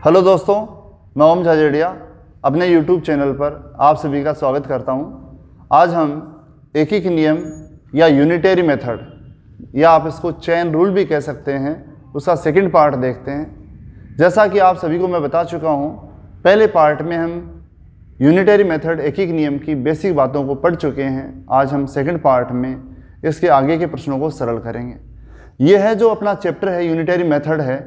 Hello दोस्तों मैं ओम झाजेड़िया अपने यूट्यूब चैनल पर आप सभी का स्वागत करता हूँ। आज हम एकीक नियम या यूनिटरी मेथड या आप इसको चैन रूल भी कह सकते हैं उसका सेकंड पार्ट देखते हैं। जैसा कि आप सभी को मैं बता चुका हूँ, पहले पार्ट में हम यूनिटरी मेथड एकीक नियम की बेसिक बातों को पढ़ चुके हैं। आज हम सेकेंड पार्ट में इसके आगे के प्रश्नों को सरल करेंगे। यह है जो अपना चैप्टर है यूनिटरी मेथड है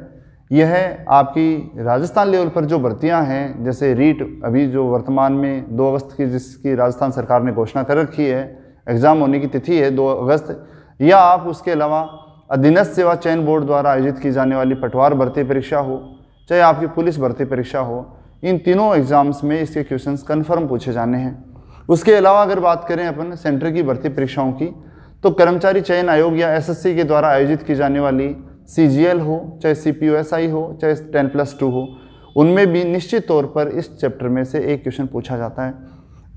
यह आपकी राजस्थान लेवल पर जो भर्तियाँ हैं, जैसे रीट अभी जो वर्तमान में 2 अगस्त की जिसकी राजस्थान सरकार ने घोषणा कर रखी है, एग्ज़ाम होने की तिथि है 2 अगस्त, या आप उसके अलावा अधीनस्थ सेवा चयन बोर्ड द्वारा आयोजित की जाने वाली पटवार भर्ती परीक्षा हो, चाहे आपकी पुलिस भर्ती परीक्षा हो, इन तीनों एग्ज़ाम्स में इसके क्वेश्चंस कन्फर्म पूछे जाने हैं। उसके अलावा अगर बात करें अपन सेंटर की भर्ती परीक्षाओं की तो कर्मचारी चयन आयोग या एसएससी के द्वारा आयोजित की जाने वाली सीजीएल हो, चाहे सी हो, चाहे टेन प्लस टू हो, उनमें भी निश्चित तौर पर इस चैप्टर में से एक क्वेश्चन पूछा जाता है।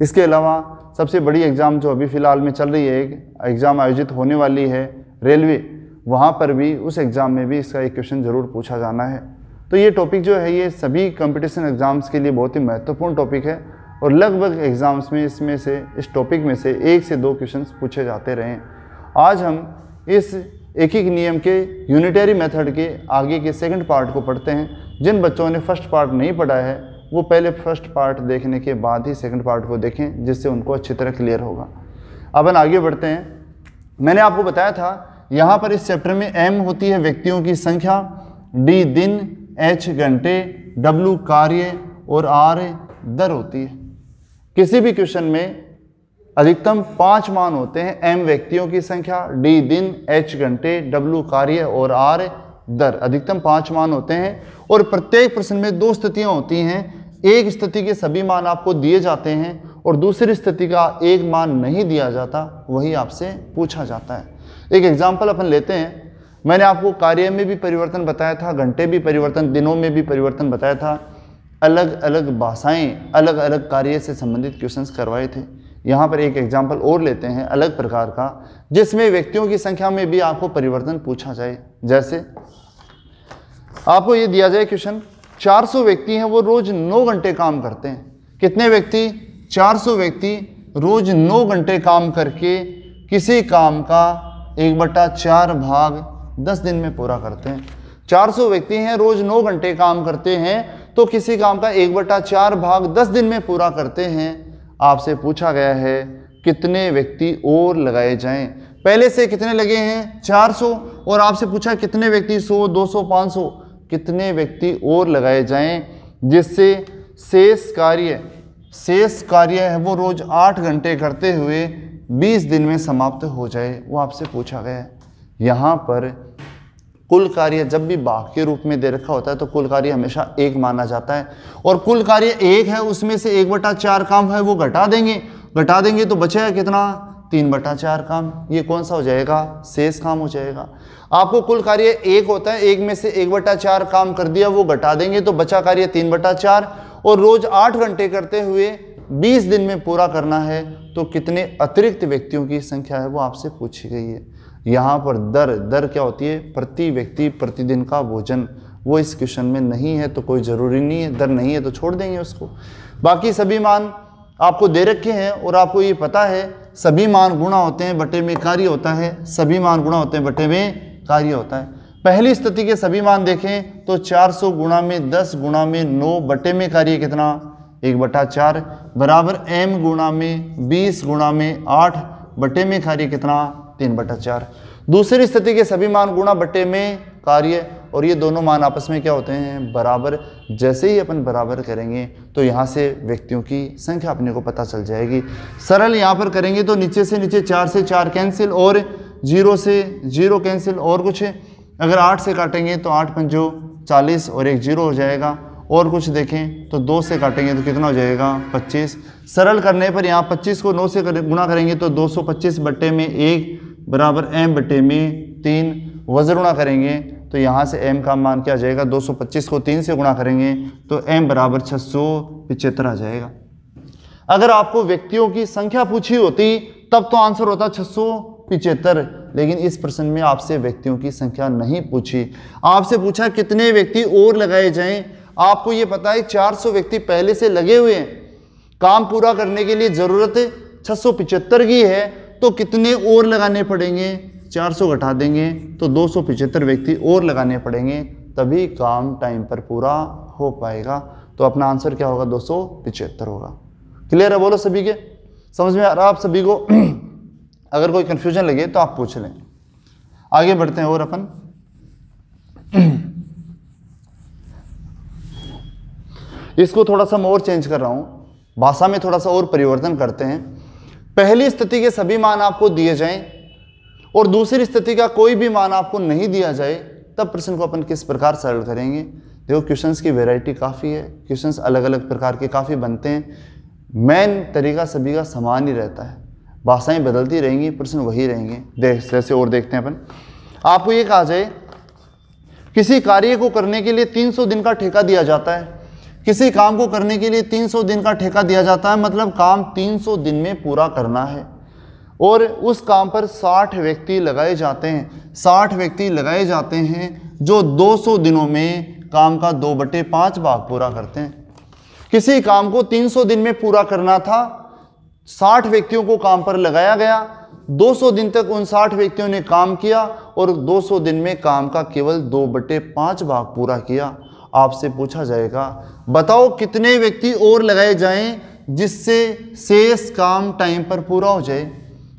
इसके अलावा सबसे बड़ी एग्ज़ाम जो अभी फ़िलहाल में चल रही है, एक एग्ज़ाम आयोजित होने वाली है रेलवे, वहाँ पर भी उस एग्ज़ाम में भी इसका एक क्वेश्चन ज़रूर पूछा जाना है। तो ये टॉपिक जो है, ये सभी कंपटीशन एग्ज़ाम्स के लिए बहुत ही महत्वपूर्ण टॉपिक है और लगभग एग्ज़ाम्स में इसमें से, इस टॉपिक में से एक से दो क्वेश्चन पूछे जाते रहे। आज हम इस एक ही नियम के यूनिटरी मेथड के आगे के सेकंड पार्ट को पढ़ते हैं। जिन बच्चों ने फ़र्स्ट पार्ट नहीं पढ़ा है, वो पहले फ़र्स्ट पार्ट देखने के बाद ही सेकंड पार्ट को देखें, जिससे उनको अच्छी तरह क्लियर होगा। अब हम आगे बढ़ते हैं। मैंने आपको बताया था, यहाँ पर इस चैप्टर में एम होती है व्यक्तियों की संख्या डी दिन एच घंटे डब्लू कार्य और आर दर होती है। किसी भी क्वेश्चन में अधिकतम पाँच मान होते हैं एम व्यक्तियों की संख्या, डी दिन, एच घंटे डब्ल्यू कार्य और आर दर। अधिकतम पाँच मान होते हैं और प्रत्येक प्रश्न में दो स्थितियाँ होती हैं। एक स्थिति के सभी मान आपको दिए जाते हैं और दूसरी स्थिति का एक मान नहीं दिया जाता, वही आपसे पूछा जाता है। एक एग्ज़ाम्पल अपन लेते हैं। मैंने आपको कार्य में भी परिवर्तन बताया था, घंटे भी परिवर्तन, दिनों में भी परिवर्तन बताया था। अलग अलग भाषाएँ अलग अलग कार्य से संबंधित क्वेश्चंस करवाए थे। यहाँ पर एक एग्ज़ाम्पल और लेते हैं, अलग प्रकार का, जिसमें व्यक्तियों की संख्या में भी आपको परिवर्तन पूछा जाए। जैसे, आपको ये दिया जाए क्वेश्चन 400 व्यक्ति हैं, वो रोज 9 घंटे काम करते हैं। कितने व्यक्ति? 400 व्यक्ति रोज 9 घंटे काम करके किसी काम का एक बट्टा चार भाग 10 दिन में पूरा करते हैं। 400 व्यक्ति हैं, रोज 9 घंटे काम करते हैं तो किसी काम का एक बट्टा चार भाग 10 दिन में पूरा करते हैं। आपसे पूछा गया है, कितने व्यक्ति और लगाए जाएँ? पहले से कितने लगे हैं? 400 और आपसे पूछा कितने व्यक्ति 100 200 500 कितने व्यक्ति और लगाए जाएँ? जिससे शेष कार्य शेष कार्य है, वो रोज आठ घंटे करते हुए 20 दिन में समाप्त हो जाए, वो आपसे पूछा गया है। यहाँ पर कुल कार्य जब भी बाघ के रूप में दे रखा होता है तो कुल कार्य हमेशा एक माना जाता है। और कुल कार्य एक है, उसमें से एक बटा चार काम है, वो घटा देंगे। घटा देंगे तो बचेगा कितना? तीन बटा चार काम। ये कौन सा हो जाएगा? शेष काम हो जाएगा। आपको कुल कार्य एक होता है, एक में से एक बटा चार काम कर दिया, वो घटा देंगे तो बचा कार्य तीन बटा चार। और रोज आठ घंटे करते हुए बीस दिन में पूरा करना है तो कितने अतिरिक्त व्यक्तियों की संख्या है, वो आपसे पूछी गई है। यहाँ पर दर दर क्या होती है? प्रति व्यक्ति प्रतिदिन का भोजन। वो इस क्वेश्चन में नहीं है तो कोई ज़रूरी नहीं है। दर नहीं है तो छोड़ देंगे उसको। बाकी सभी मान आपको दे रखे हैं और आपको ये पता है, सभी मान गुणा होते हैं, बटे में कार्य होता है। सभी मान गुणा होते हैं, बटे में कार्य होता है। पहली स्थिति के सभी मान देखें तो 400 सौ गुणा में 10 गुणा में 9 बटे में कार्य कितना? एक बटा चार। बराबर एम गुणा में 20 गुणा में 8 बटे में कार्य कितना? तीन बटा चार। दूसरी स्थिति के सभी मान गुणा बटे में कार्य, और ये दोनों मान आपस में क्या होते हैं? बराबर। जैसे ही अपन बराबर करेंगे तो यहाँ से व्यक्तियों की संख्या अपने को पता चल जाएगी। सरल यहाँ पर करेंगे तो नीचे से नीचे चार से चार कैंसिल और ज़ीरो से ज़ीरो कैंसिल और कुछ अगर आठ से काटेंगे तो आठ पंजो चालीस, और एक ज़ीरो हो जाएगा। और कुछ देखें तो दो से काटेंगे तो कितना हो जाएगा? पच्चीस। सरल करने पर यहाँ पच्चीस को नौ से गुणा करेंगे तो दो सौ पच्चीस बट्टे में एक बराबर एम बटे में तीन वज्र करेंगे तो यहाँ से एम का मान क्या आ जाएगा? 225 को तीन से गुणा करेंगे तो एम बराबर छः आ जाएगा। अगर आपको व्यक्तियों की संख्या पूछी होती, तब तो आंसर होता छः लेकिन इस प्रश्न में आपसे व्यक्तियों की संख्या नहीं पूछी। आपसे पूछा कितने व्यक्ति और लगाए जाएँ, आपको ये पता है 400 व्यक्ति पहले से लगे हुए हैं। काम पूरा करने के लिए ज़रूरत छः की है तो कितने और लगाने पड़ेंगे? 400 घटा देंगे तो दो व्यक्ति और लगाने पड़ेंगे, तभी काम टाइम पर पूरा हो पाएगा। तो अपना आंसर क्या होगा? दो होगा। क्लियर है बोलो सभी के? समझ में आ रहा आप सभी को? अगर कोई कंफ्यूजन लगे तो आप पूछ लें। आगे बढ़ते हैं और अपन। इसको थोड़ा सा मैं और चेंज कर रहा हूँ। भाषा में थोड़ा सा और परिवर्तन करते हैं। पहली स्थिति के सभी मान आपको दिए जाएँ और दूसरी स्थिति का कोई भी मान आपको नहीं दिया जाए, तब प्रश्न को अपन किस प्रकार सरल करेंगे? देखो क्वेश्चंस की वैरायटी काफ़ी है। क्वेश्चंस अलग अलग प्रकार के काफ़ी बनते हैं। मेन तरीका सभी का समान ही रहता है। भाषाएँ बदलती रहेंगी, प्रश्न वही रहेंगे। देख, जैसे और देखते हैं अपन। आपको ये कहा जाए, किसी कार्य को करने के लिए 300 दिन का ठेका दिया जाता है। किसी काम को करने के लिए 300 दिन का ठेका दिया जाता है मतलब काम 300 दिन में पूरा करना है। और उस काम पर 60 व्यक्ति लगाए जाते हैं। 60 व्यक्ति लगाए जाते हैं जो 200 दिनों में काम का दो बटे पाँच भाग पूरा करते हैं। किसी काम को 300 दिन में पूरा करना था 60 व्यक्तियों को काम पर लगाया गया 200 दिन तक उन 60 व्यक्तियों ने काम किया और 200 दिन में काम का केवल दो बटे पाँच भाग पूरा किया। आपसे पूछा जाएगा, बताओ कितने व्यक्ति और लगाए जाएँ जिससे शेष काम टाइम पर पूरा हो जाए?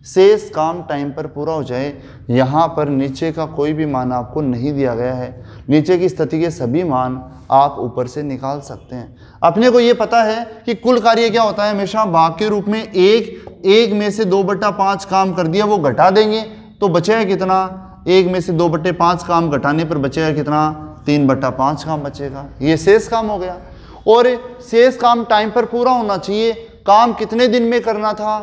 शेष काम टाइम पर पूरा हो जाए, यहाँ पर नीचे का कोई भी मान आपको नहीं दिया गया है। नीचे की स्थिति के सभी मान आप ऊपर से निकाल सकते हैं। अपने को ये पता है कि कुल कार्य क्या होता है? हमेशा भाग के रूप में एक एक में से दो बट्टा पाँच काम कर दिया, वो घटा देंगे तो बचेगा कितना? एक में से दो बट्टे पाँच काम घटाने पर बचेगा कितना? तीन बट्टा पाँच काम बचेगा। ये शेष काम हो गया। और शेष काम टाइम पर पूरा होना चाहिए। काम कितने दिन में करना था?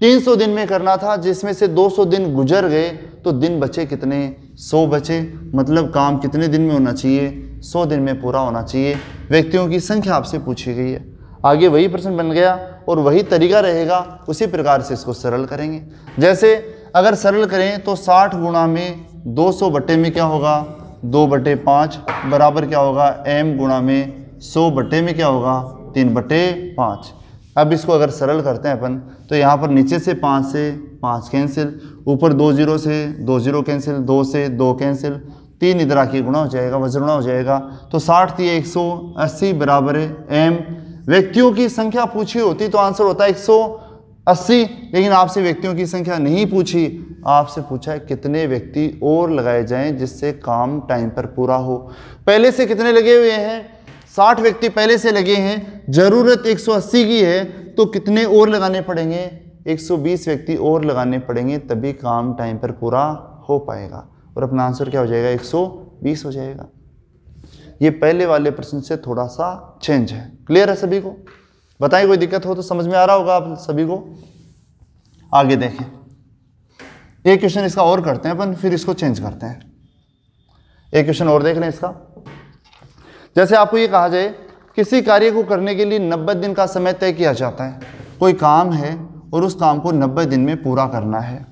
300 दिन में करना था, जिसमें से 200 दिन गुजर गए तो दिन बचे कितने? 100 बचे। मतलब काम कितने दिन में होना चाहिए? 100 दिन में पूरा होना चाहिए। व्यक्तियों की संख्या आपसे पूछी गई है। आगे वही प्रश्न बन गया और वही तरीका रहेगा। उसी प्रकार से इसको सरल करेंगे। जैसे अगर सरल करें तो 60 गुणा में 200 बट्टे में क्या होगा? दो बटे पाँच बराबर क्या होगा? एम गुणा में सौ बटे में क्या होगा? तीन बटे पाँच। अब इसको अगर सरल करते हैं अपन तो यहाँ पर नीचे से पाँच से पाँच कैंसिल ऊपर दो ज़ीरो से दो ज़ीरो कैंसिल दो से दो कैंसिल तीन इधर आके गुणा हो जाएगा वज्रगुणा हो जाएगा। तो साठ थी एक सौ, अस्सी बराबर है एम व्यक्तियों की संख्या पूछी होती तो आंसर होता है एक सौ अस्सी, लेकिन आपसे व्यक्तियों की संख्या नहीं पूछी। आपसे पूछा है कितने व्यक्ति और लगाए जाएँ जिससे काम टाइम पर पूरा हो। पहले से कितने लगे हुए हैं? साठ व्यक्ति पहले से लगे हैं। ज़रूरत 180 की है तो कितने और लगाने पड़ेंगे? 120 व्यक्ति और लगाने पड़ेंगे, तभी काम टाइम पर पूरा हो पाएगा। और अपना आंसर क्या हो जाएगा? 120 हो जाएगा। ये पहले वाले प्रश्न से थोड़ा सा चेंज है। क्लियर है सभी को? बताएँ, कोई दिक्कत हो तो समझ में आ रहा होगा आप सभी को? आगे देखें। एक क्वेश्चन इसका और करते हैं अपन, फिर इसको चेंज करते हैं। एक क्वेश्चन और देख लें इसका। जैसे आपको ये कहा जाए, किसी कार्य को करने के लिए 90 दिन का समय तय किया जाता है। कोई काम है और उस काम को 90 दिन में पूरा करना है।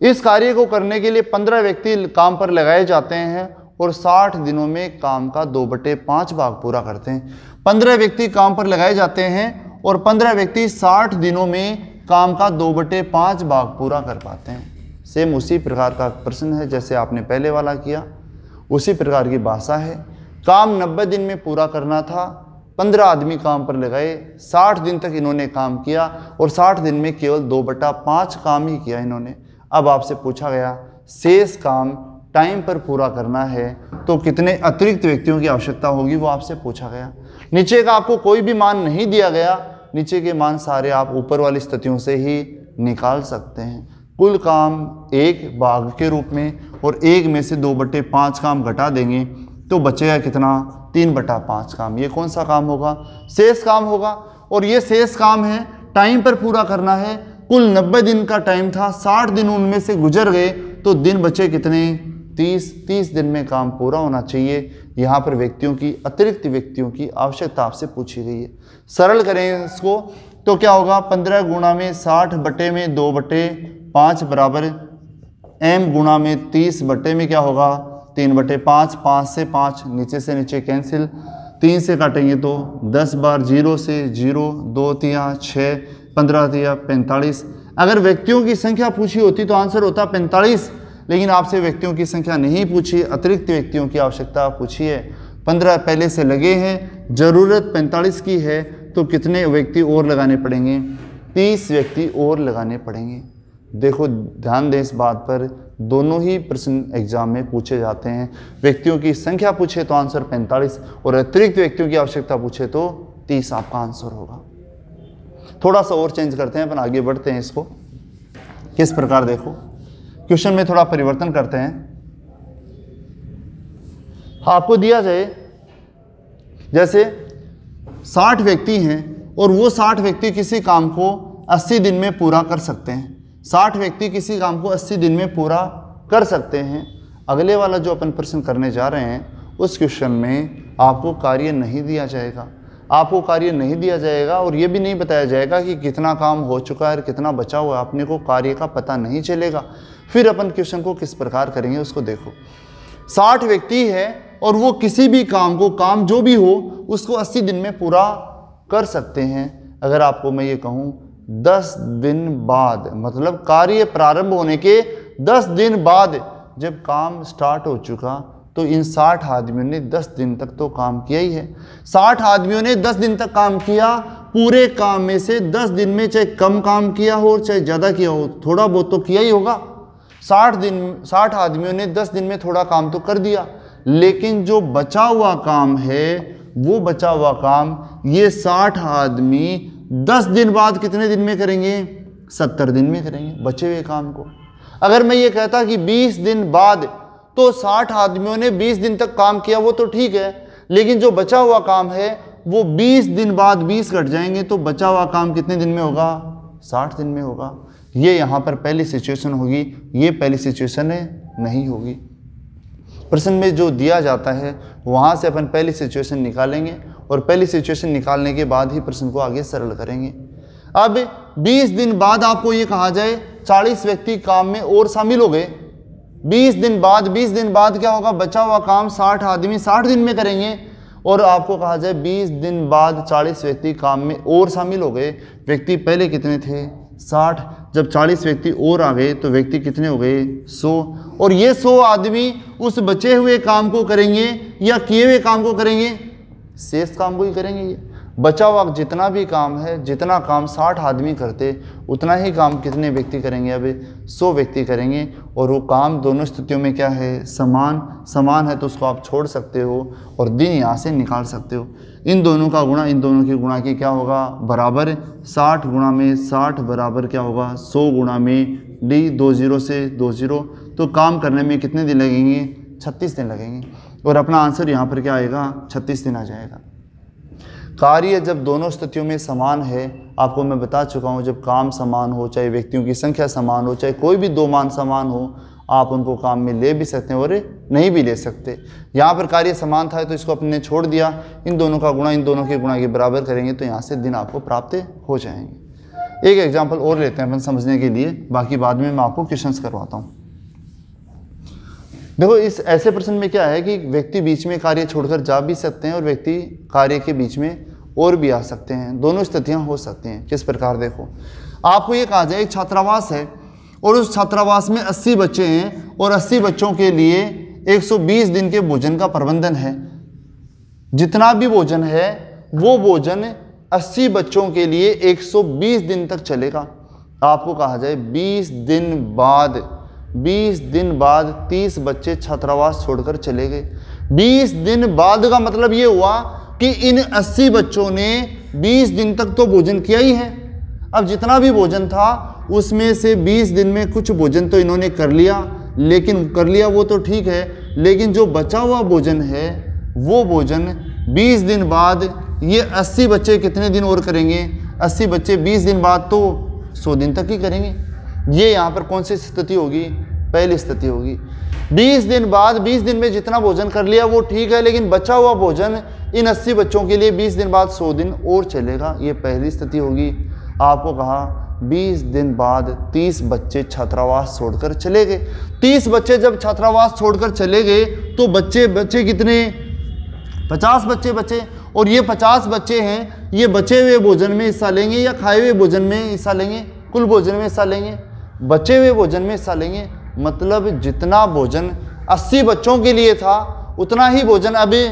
इस कार्य को करने के लिए 15 व्यक्ति काम पर लगाए जाते हैं और 60 दिनों में काम का दो बटे पाँच भाग पूरा करते हैं। पंद्रह व्यक्ति काम पर लगाए जाते हैं और पंद्रह व्यक्ति साठ दिनों में काम का दो बटे पाँच भाग पूरा कर पाते हैं। सेम उसी प्रकार का प्रश्न है, जैसे आपने पहले वाला किया। उसी प्रकार की भाषा है। काम नब्बे दिन में पूरा करना था, पंद्रह आदमी काम पर लगाए, साठ दिन तक इन्होंने काम किया और साठ दिन में केवल दो बटा पाँच काम ही किया इन्होंने। अब आपसे पूछा गया, शेष काम टाइम पर पूरा करना है तो कितने अतिरिक्त व्यक्तियों की आवश्यकता होगी, वो आपसे पूछा गया। नीचे का आपको कोई भी मान नहीं दिया गया नीचे के मान सारे आप ऊपर वाली स्थितियों से ही निकाल सकते हैं। कुल काम एक भाग के रूप में और एक में से दो बटे पाँच काम घटा देंगे तो बचेगा कितना? तीन बटा पाँच काम। ये कौन सा काम होगा? शेष काम होगा। और ये शेष काम है, टाइम पर पूरा करना है। कुल नब्बे दिन का टाइम था, साठ दिन उनमें से गुजर गए तो दिन बचे कितने? तीस। तीस दिन में काम पूरा होना चाहिए। यहाँ पर व्यक्तियों की, अतिरिक्त व्यक्तियों की आवश्यकता आपसे पूछी गई है। सरल करें इसको तो क्या होगा? पंद्रह गुणा में साठ बटे में दो बटे पाँच बराबर एम गुणा में तीस बटे में क्या होगा? तीन बटे पाँच पाँच से पाँच, नीचे से नीचे कैंसिल तीन से काटेंगे तो दस बार ज़ीरो से ज़ीरो, दो तिया, छः, पंद्रह तिया, पैंतालीस। अगर व्यक्तियों की संख्या पूछी होती तो आंसर होता पैंतालीस। लेकिन आपसे व्यक्तियों की संख्या नहीं पूछी, अतिरिक्त व्यक्तियों की आवश्यकता पूछी है पंद्रह पहले से लगे हैं, ज़रूरत पैंतालीस की है तो कितने व्यक्ति और लगाने पड़ेंगे? तीस व्यक्ति और लगाने पड़ेंगे। देखो, ध्यान दें इस बात पर, दोनों ही प्रश्न एग्ज़ाम में पूछे जाते हैं। व्यक्तियों की संख्या पूछे तो आंसर 45 और अतिरिक्त व्यक्तियों की आवश्यकता पूछे तो 30 आपका आंसर होगा। थोड़ा सा और चेंज करते हैं, अपन आगे बढ़ते हैं इसको। किस प्रकार देखो? क्वेश्चन में थोड़ा परिवर्तन करते हैं। आपको दिया जाए, जैसे 60 व्यक्ति हैं और वो 60 व्यक्ति किसी काम को 80 दिन में पूरा कर सकते हैं। 60 व्यक्ति किसी काम को 80 दिन में पूरा कर सकते हैं। अगले वाला जो अपन प्रश्न करने जा रहे हैं, उस क्वेश्चन में आपको कार्य नहीं दिया जाएगा। आपको कार्य नहीं दिया जाएगा और ये भी नहीं बताया जाएगा कि कितना काम हो चुका है और कितना बचा हुआ है। अपने को कार्य का पता नहीं चलेगा। फिर अपन क्वेश्चन को किस प्रकार करेंगे उसको देखो। साठ व्यक्ति है और वो किसी भी काम को, काम जो भी हो, उसको अस्सी दिन में पूरा कर सकते हैं। अगर आपको मैं ये कहूँ, दस दिन बाद मतलब कार्य प्रारंभ होने के दस दिन बाद जब काम स्टार्ट हो चुका तो इन साठ आदमियों ने दस दिन तक तो काम किया ही है। साठ आदमियों ने दस दिन तक काम किया, पूरे काम में से दस दिन में चाहे कम काम किया हो, चाहे ज़्यादा किया हो, थोड़ा बहुत तो किया ही होगा। साठ दिन, साठ आदमियों ने दस दिन में थोड़ा काम तो कर दिया। लेकिन जो बचा हुआ काम है, वो बचा हुआ काम ये साठ आदमी दस दिन बाद कितने दिन में करेंगे? सत्तर दिन में करेंगे, बचे हुए काम को। अगर मैं ये कहता कि बीस दिन बाद तो 60 आदमियों ने 20 दिन तक काम किया, वो तो ठीक है। लेकिन जो बचा हुआ काम है, वो 20 दिन बाद 20 कट जाएँगे तो बचा हुआ काम कितने दिन में होगा? 60 दिन में होगा। ये यहाँ पर पहली सिचुएशन होगी, ये पहली सिचुएशन है नहीं होगी। प्रश्न में जो दिया जाता है, वहाँ से अपन पहली सिचुएशन निकालेंगे और पहली सिचुएशन निकालने के बाद ही प्रश्न को आगे सरल करेंगे। अब 20 दिन बाद आपको ये कहा जाए 40 व्यक्ति काम में और शामिल हो गए। बीस दिन बाद, बीस दिन बाद क्या होगा? बचा हुआ काम साठ आदमी साठ दिन में करेंगे। और आपको कहा जाए, बीस दिन बाद चालीस व्यक्ति काम में और शामिल हो गए। व्यक्ति पहले कितने थे? साठ। जब चालीस व्यक्ति और आ गए तो व्यक्ति कितने हो गए? 100 और ये 100 आदमी उस बचे हुए काम को करेंगे या किए हुए काम को करेंगे? शेष काम को ही करेंगे ये। बचा हुआ जितना भी काम है, जितना काम साठ आदमी करते, उतना ही काम कितने व्यक्ति करेंगे? अभी सौ व्यक्ति करेंगे। और वो काम दोनों स्थितियों में क्या है? समान समान है तो उसको आप छोड़ सकते हो और दिन यहाँ से निकाल सकते हो। इन दोनों का गुणा, इन दोनों के गुणा की क्या होगा? बराबर। साठ गुणा में साठ बराबर क्या होगा? सौ गुणा में डी, दो ज़ीरो से दो ज़ीरो। तो काम करने में कितने दिन लगेंगे? छत्तीस दिन लगेंगे। और अपना आंसर यहाँ पर क्या आएगा? छत्तीस दिन आ जाएगा। कार्य जब दोनों स्थितियों में समान है, आपको मैं बता चुका हूँ, जब काम समान हो, चाहे व्यक्तियों की संख्या समान हो, चाहे कोई भी दो मान समान हो, आप उनको काम में ले भी सकते हैं और नहीं भी ले सकते। यहाँ पर कार्य समान था तो इसको अपने छोड़ दिया। इन दोनों का गुणा, इन दोनों के गुणा के बराबर करेंगे तो यहाँ से दिन आपको प्राप्त हो जाएँगे। एक एग्ज़ाम्पल और लेते हैं अपन समझने के लिए। बाकी बाद में मैं आपको क्वेश्चन करवाता हूँ। देखो, इस ऐसे प्रश्न में क्या है कि व्यक्ति बीच में कार्य छोड़कर जा भी सकते हैं और व्यक्ति कार्य के बीच में और भी आ सकते हैं। दोनों स्थितियाँ हो सकती हैं। किस प्रकार देखो? आपको ये कहा जाए, एक छात्रावास है और उस छात्रावास में 80 बच्चे हैं और 80 बच्चों के लिए 120 दिन के भोजन का प्रबंधन है। जितना भी भोजन है, वो भोजन 80 बच्चों के लिए 120 दिन तक चलेगा। आपको कहा जाए 20 दिन बाद 20 दिन बाद 30 बच्चे छात्रावास छोड़कर चले गए। 20 दिन बाद का मतलब ये हुआ कि इन 80 बच्चों ने 20 दिन तक तो भोजन किया ही है। अब जितना भी भोजन था, उसमें से 20 दिन में कुछ भोजन तो इन्होंने कर लिया, लेकिन कर लिया वो तो ठीक है, लेकिन जो बचा हुआ भोजन है, वो भोजन 20 दिन बाद ये 80 बच्चे कितने दिन और करेंगे? 80 बच्चे 20 दिन बाद तो 100 दिन तक ही करेंगे। ये यहाँ पर कौन सी स्थिति होगी? पहली स्थिति होगी। 20 दिन बाद 20 दिन में जितना भोजन कर लिया वो ठीक है, लेकिन बचा हुआ भोजन इन 80 बच्चों के लिए 20 दिन बाद 100 दिन और चलेगा। ये पहली स्थिति होगी। आपको कहा 20 दिन बाद 30 बच्चे छात्रावास छोड़कर चले गए। 30 बच्चे जब छात्रावास छोड़कर चले गए तो बच्चे बच्चे कितने? पचास बच्चे बचे। और ये पचास बच्चे हैं, ये बचे हुए भोजन में हिस्सा लेंगे या खाए हुए भोजन में हिस्सा लेंगे? कुल भोजन में हिस्सा लेंगे। बचे हुए भोजन में हिस्सा लेंगे। मतलब जितना भोजन 80 बच्चों के लिए था, उतना ही भोजन अभी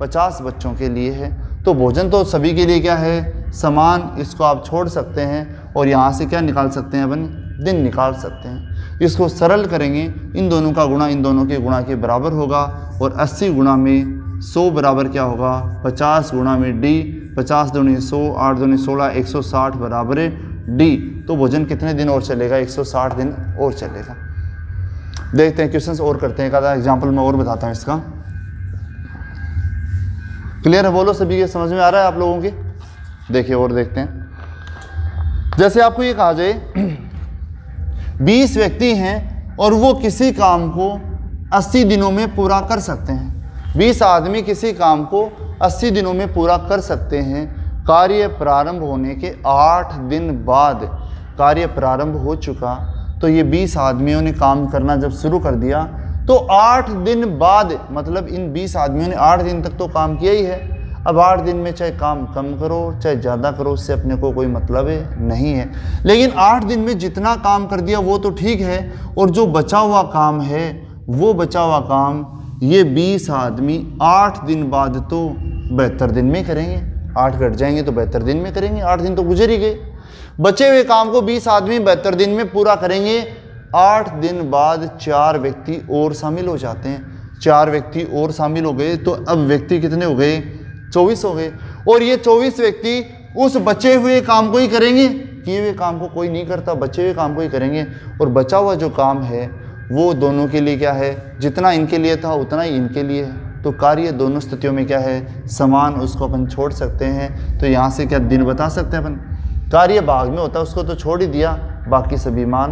50 बच्चों के लिए है। तो भोजन तो सभी के लिए क्या है? समान, इसको आप छोड़ सकते हैं और यहाँ से क्या निकाल सकते हैं अपन? दिन निकाल सकते हैं। इसको सरल करेंगे, इन दोनों का गुणा, इन दोनों के गुणा के बराबर होगा और 80 गुणा में 100 बराबर क्या होगा? 50 गुणा में डी 50 दूनी सौ, आठ दूनी सोलह, एक सौ साठ बराबर डी तो भोजन कितने दिन और चलेगा? 160 दिन और चलेगा। देखते हैं क्वेश्चंस और करते हैं एक एग्ज़ाम्पल मैं और बताता हूँ इसका। क्लियर है? बोलो सभी के समझ में आ रहा है आप लोगों के? देखिए और देखते हैं। जैसे आपको ये कहा जाए, बीस व्यक्ति हैं और वो किसी काम को अस्सी दिनों में पूरा कर सकते हैं। बीस आदमी किसी काम को अस्सी दिनों में पूरा कर सकते हैं। कार्य प्रारंभ होने के आठ दिन बाद कार्य प्रारंभ हो चुका। तो ये बीस आदमियों ने काम करना जब शुरू कर दिया तो आठ दिन बाद मतलब इन बीस आदमियों ने आठ दिन तक तो काम किया ही है। अब आठ दिन में चाहे काम कम करो, चाहे ज़्यादा करो, उससे अपने को कोई मतलब है नहीं है। लेकिन आठ दिन में जितना काम कर दिया, वो तो ठीक है, और जो बचा हुआ काम है, वो बचा हुआ काम ये बीस आदमी आठ दिन बाद तो बेहतर दिन में करेंगे। आठ घट जाएँगे तो बेहतर दिन में करेंगे, आठ दिन तो गुजर ही गए। बचे हुए काम को बीस आदमी बेहतर दिन में पूरा करेंगे। आठ दिन बाद चार व्यक्ति और शामिल हो जाते हैं। चार व्यक्ति और शामिल हो गए तो अब व्यक्ति कितने हो गए? चौबीस हो गए। और ये चौबीस व्यक्ति उस बचे हुए काम को ही करेंगे। किए हुए काम को कोई नहीं करता, बचे हुए काम को ही करेंगे। और बचा हुआ जो काम है, वो दोनों के लिए क्या है? जितना इनके लिए था, उतना ही इनके लिए है। तो कार्य दोनों स्थितियों में क्या है? समान, उसको अपन छोड़ सकते हैं। तो यहाँ से क्या दिन बता सकते हैं अपन? कार्य भाग में होता है, उसको तो छोड़ ही दिया। बाकी सभी मान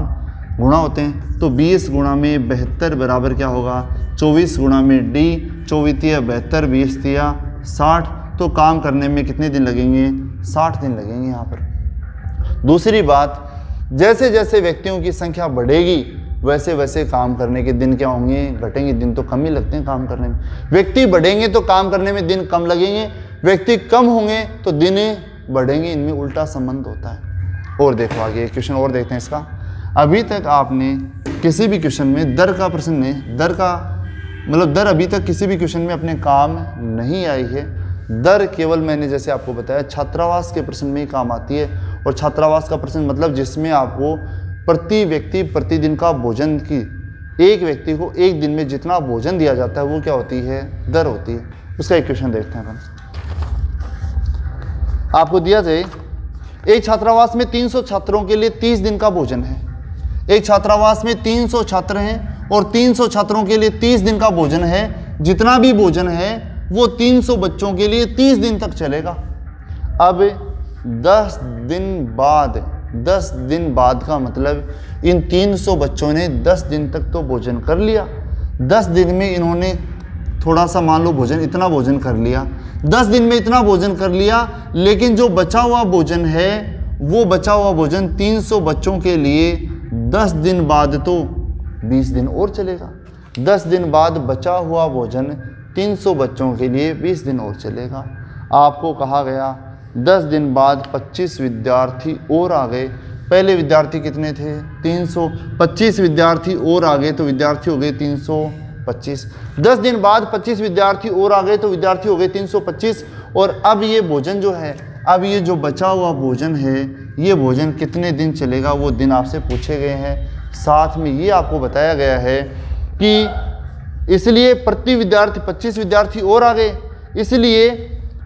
गुणा होते हैं। तो 20 गुणा में बेहतर बराबर क्या होगा? 24 गुणा में डी चौबीतिया बेहतर बीस दिया साठ। तो काम करने में कितने दिन लगेंगे? साठ दिन लगेंगे यहाँ पर। दूसरी बात जैसे जैसे व्यक्तियों की संख्या बढ़ेगी वैसे वैसे काम करने के दिन क्या होंगे? घटेंगे दिन तो कम ही लगते हैं काम करने में। व्यक्ति बढ़ेंगे तो काम करने में दिन कम लगेंगे, व्यक्ति कम होंगे तो दिन बढ़ेंगे, इनमें उल्टा संबंध होता है। और देखो आगे क्वेश्चन और देखते हैं इसका। अभी तक आपने किसी भी क्वेश्चन में दर का प्रश्न ने दर का मतलब दर अभी तक किसी भी क्वेश्चन में अपने काम नहीं आई है। दर केवल मैंने जैसे आपको बताया, छात्रावास के प्रश्न में ही काम आती है। और छात्रावास का प्रश्न मतलब जिसमें आपको प्रति व्यक्ति प्रतिदिन का भोजन की, एक व्यक्ति को एक दिन में जितना भोजन दिया जाता है वो क्या होती है? दर होती है। उसका एक क्वेश्चन देखते हैं अपन। आपको दिया जाए, एक छात्रावास में 300 छात्रों के लिए 30 दिन का भोजन है। एक छात्रावास में 300 छात्र हैं और 300 छात्रों के लिए 30 दिन का भोजन है। जितना भी भोजन है, वो 300 बच्चों के लिए 30 दिन तक चलेगा। अब 10 दिन बाद 10 दिन बाद का मतलब इन 300 बच्चों ने 10 दिन तक तो भोजन कर लिया। 10 दिन में इन्होंने थोड़ा सा मान लो भोजन, इतना भोजन कर लिया। 10 दिन में इतना भोजन कर लिया, लेकिन जो बचा हुआ भोजन है, वो बचा हुआ भोजन 300 बच्चों के लिए 10 दिन बाद तो बीस दिन और चलेगा। दस दिन बाद बचा हुआ भोजन तीन सौ बच्चों के लिए बीस दिन और चलेगा। आपको कहा गया दस दिन बाद पच्चीस विद्यार्थी और आ गए। पहले विद्यार्थी कितने थे? तीन सौ पच्चीस विद्यार्थी और आ गए तो विद्यार्थी हो गए तीन सौ पच्चीस। दस दिन बाद पच्चीस विद्यार्थी और आ गए तो विद्यार्थी हो गए तीन सौ पच्चीस। और अब ये भोजन जो है, अब ये जो बचा हुआ भोजन है, ये भोजन कितने दिन चलेगा, वो दिन आपसे पूछे गए हैं। साथ में ये आपको बताया गया है कि इसलिए प्रति विद्यार्थी 25 विद्यार्थी और आ गए। इसलिए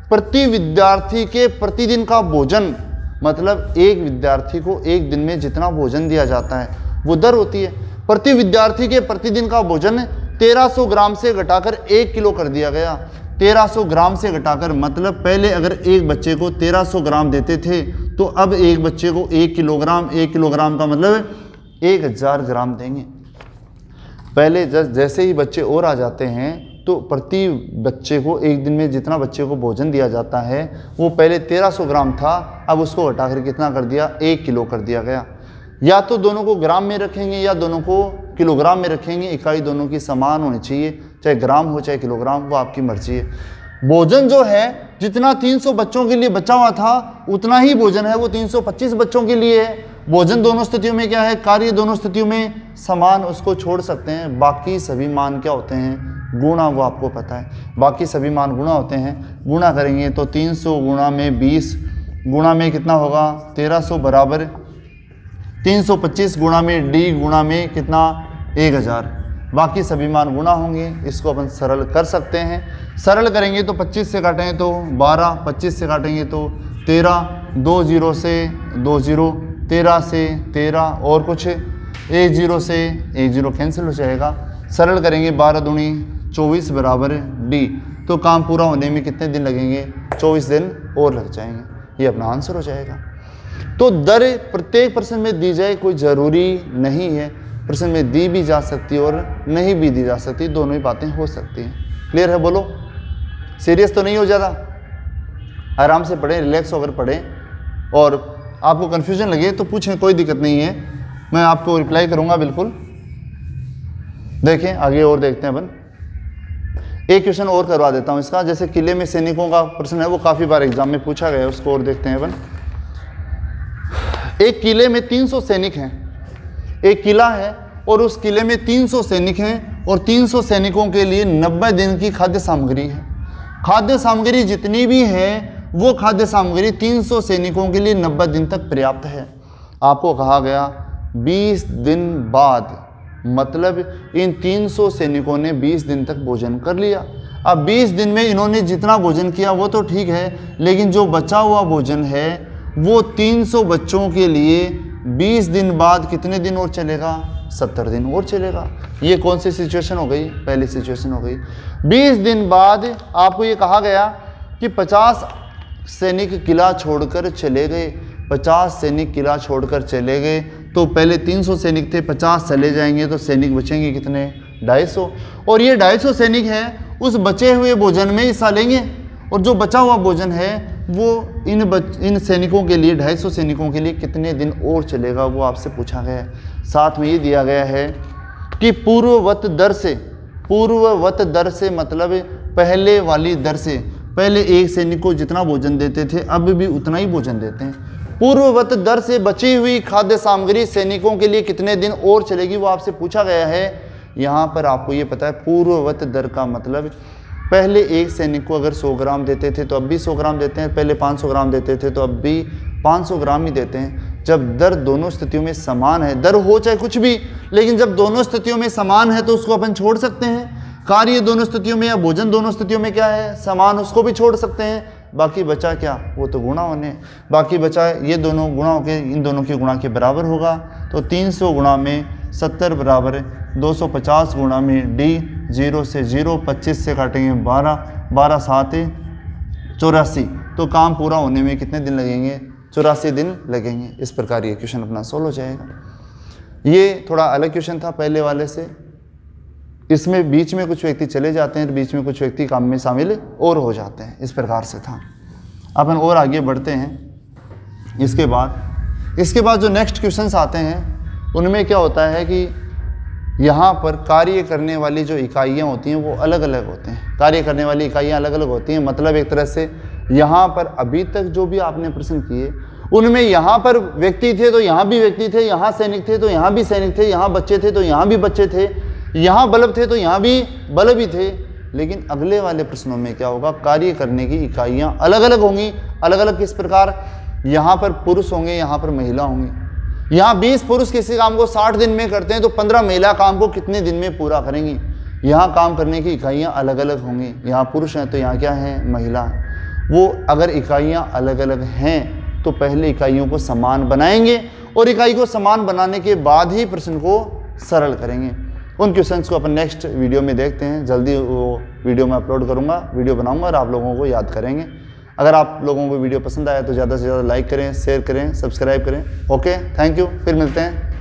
प्रति विद्यार्थी के प्रतिदिन का भोजन मतलब एक विद्यार्थी को एक दिन में जितना भोजन दिया जाता है, वो दर होती है। प्रति विद्यार्थी के प्रतिदिन का भोजन 1300 ग्राम से घटाकर एक किलो कर दिया गया। 1300 ग्राम से घटाकर मतलब पहले अगर एक बच्चे को 1300 ग्राम देते थे तो अब एक बच्चे को एक किलोग्राम एक किलोग्राम का मतलब एक हज़ार ग्राम देंगे। पहले जैसे ही बच्चे और आ जाते हैं तो प्रति बच्चे को एक दिन में जितना बच्चे को भोजन दिया जाता है, वो पहले 1300 ग्राम था, अब उसको हटा कर कितना कर दिया? एक किलो कर दिया गया। या तो दोनों को ग्राम में रखेंगे या दोनों को किलोग्राम में रखेंगे, इकाई दोनों की समान होनी चाहिए। चाहे ग्राम हो, चाहे किलोग्राम वो आपकी मर्ज़ी है। भोजन जो है, जितना 300 बच्चों के लिए बचा हुआ था, उतना ही भोजन है, वो 325 बच्चों के लिए है। भोजन दोनों स्थितियों में क्या है? कार्य दोनों स्थितियों में समान उसको छोड़ सकते हैं, बाकी सभी मान क्या होते हैं? गुणा वो आपको पता है। बाकी सभी मान गुणा होते हैं। गुणा करेंगे तो 300 गुणा में 20 गुणा में कितना होगा? 1300 बराबर। 325 गुणा में डी गुणा में कितना? 1000 बाकी सभी मान गुणा होंगे। इसको अपन सरल कर सकते हैं। सरल करेंगे तो 25 से काटेंगे तो 12 25 से काटेंगे तो 13 दो ज़ीरो से दो ज़ीरो, तेरह से तेरह और कुछ। एक ज़ीरो से एक ज़ीरो कैंसिल हो जाएगा। सरल करेंगे बारह दूनी। चौबीस बराबर डी। तो काम पूरा होने में कितने दिन लगेंगे? चौबीस दिन और लग जाएँगे। ये अपना आंसर हो जाएगा। तो दर प्रत्येक प्रश्न में दी जाए कोई ज़रूरी नहीं है। प्रश्न में दी भी जा सकती और नहीं भी दी जा सकती। दोनों ही बातें हो सकती हैं। क्लियर है बोलो? सीरियस तो नहीं हो ज़्यादा? आराम से पढ़ें रिलैक्स होकर पढ़ें। और आपको कन्फ्यूज़न लगे तो पूछें, कोई दिक्कत नहीं है। मैं आपको रिप्लाई करूँगा बिल्कुल। देखें, आगे और देखते हैं अपन। एक क्वेश्चन और करवा देता हूँ इसका। जैसे किले में सैनिकों का प्रश्न है, वो काफ़ी बार एग्ज़ाम में पूछा गया है, उसको और देखते हैं अपन। एक किले में 300 सैनिक हैं। एक किला है और उस किले में 300 सैनिक हैं और 300 सैनिकों के लिए 90 दिन की खाद्य सामग्री है। खाद्य सामग्री जितनी भी है, वो खाद्य सामग्री 300 सैनिकों के लिए 90 दिन तक पर्याप्त है। आपको कहा गया 20 दिन बाद मतलब इन 300 सैनिकों ने 20 दिन तक भोजन कर लिया। अब 20 दिन में इन्होंने जितना भोजन किया, वो तो ठीक है, लेकिन जो बचा हुआ भोजन है, वो 300 बच्चों के लिए 20 दिन बाद कितने दिन और चलेगा? 70 दिन और चलेगा। ये कौन सी सिचुएशन हो गई? पहली सिचुएशन हो गई। 20 दिन बाद आपको ये कहा गया कि 50 सैनिक किला छोड़कर चले गए। 50 सैनिक किला छोड़कर चले गए। तो पहले 300 सैनिक थे 50 चले जाएँगे तो सैनिक बचेंगे कितने? 250 और ये 250 सैनिक हैं, उस बचे हुए भोजन में हिस्सा लेंगे। और जो बचा हुआ भोजन है, वो इन बच, इन सैनिकों के लिए 250 सैनिकों के लिए कितने दिन और चलेगा, वो आपसे पूछा गया साथ में ये दिया गया है कि पूर्ववत दर से, पूर्ववत दर से मतलब पहले वाली दर से, पहले एक सैनिक को जितना भोजन देते थे, अब भी उतना ही भोजन देते हैं। पूर्ववत दर से बची हुई खाद्य सामग्री सैनिकों के लिए कितने दिन और चलेगी वो आपसे पूछा गया है। यहाँ पर आपको ये पता है, पूर्ववत दर का मतलब पहले एक सैनिक को अगर 100 ग्राम देते थे तो अब भी 100 ग्राम देते हैं, पहले 500 ग्राम देते थे तो अब भी 500 ग्राम ही देते हैं। जब दर दोनों स्थितियों में समान है, दर हो चाहे कुछ भी, लेकिन जब दोनों स्थितियों में समान है तो उसको अपन छोड़ सकते हैं। कार्य दोनों स्थितियों में या भोजन दोनों स्थितियों में क्या है? समान उसको भी छोड़ सकते हैं। बाकी बचा क्या? वो तो गुणा होने बाकी बचा ये दोनों गुणा के, इन दोनों के गुणा के बराबर होगा। तो 300 गुणा में 70 बराबर 250 गुणा में डी ज़ीरो से ज़ीरो, पच्चीस से काटेंगे बारह बारह सात, चौरासी। तो काम पूरा होने में कितने दिन लगेंगे? चौरासी दिन लगेंगे। इस प्रकार ये क्वेश्चन अपना सोल्व हो जाएगा। ये थोड़ा अलग क्वेश्चन था पहले वाले से। इसमें बीच में कुछ व्यक्ति चले जाते हैं तो बीच में कुछ व्यक्ति काम में शामिल और हो जाते हैं, इस प्रकार से था। अपन और आगे बढ़ते हैं। इसके बाद इसके बाद जो नेक्स्ट क्वेश्चंस आते हैं, उनमें क्या होता है कि यहाँ पर कार्य करने वाली जो इकाइयाँ होती हैं, वो अलग अलग होते हैं। कार्य करने वाली इकाइयाँ अलग अलग होती हैं मतलब एक तरह से यहाँ पर अभी तक जो भी आपने प्रश्न किए, उनमें यहाँ पर व्यक्ति थे तो यहाँ भी व्यक्ति थे, यहाँ सैनिक थे तो यहाँ भी सैनिक थे, यहाँ बच्चे थे तो यहाँ भी बच्चे थे यहाँ बल्ब थे तो यहाँ भी बल्ब ही थे, लेकिन अगले वाले प्रश्नों में क्या होगा? कार्य करने की इकाइयाँ अलग अलग होंगी। अलग अलग किस प्रकार? यहाँ पर पुरुष होंगे, यहाँ पर महिला होंगी। यहाँ 20 पुरुष किसी काम को 60 दिन में करते हैं तो 15 महिला काम को कितने दिन में पूरा करेंगी? यहाँ काम करने की इकाइयाँ अलग अलग होंगी। यहाँ पुरुष हैं तो यहाँ क्या है? महिला। वो अगर इकाइयाँ अलग अलग हैं तो पहले इकाइयों को समान बनाएँगे और इकाई को समान बनाने के बाद ही प्रश्न को सरल करेंगे। उन क्वेश्चंस को अपन नेक्स्ट वीडियो में देखते हैं। जल्दी वो वीडियो में अपलोड करूँगा वीडियो बनाऊँगा और आप लोगों को याद करेंगे। अगर आप लोगों को वीडियो पसंद आया तो ज़्यादा से ज़्यादा लाइक करें शेयर करें सब्सक्राइब करें। ओके थैंक यू फिर मिलते हैं।